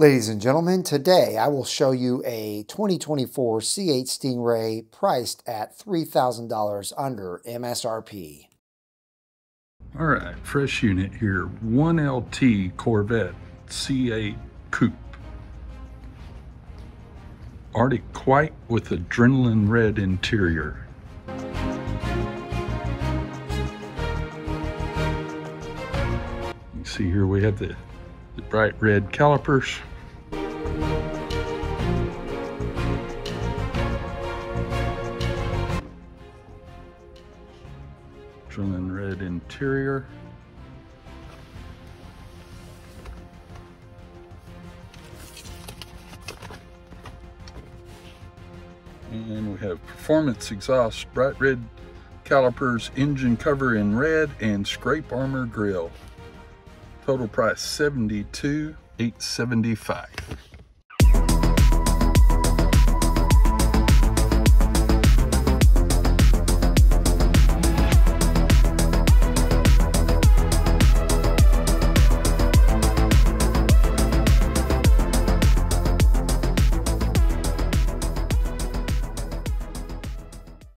Ladies and gentlemen, today I will show you a 2024 C8 Stingray priced at $3,000 under MSRP. All right, fresh unit here. 1LT Corvette C8 Coupe. Arctic White with adrenaline red interior. You see here we have the, the bright red calipers. Adrenaline red interior. And we have performance exhaust, bright red calipers, engine cover in red, and scrape armor grille. Total price 72 875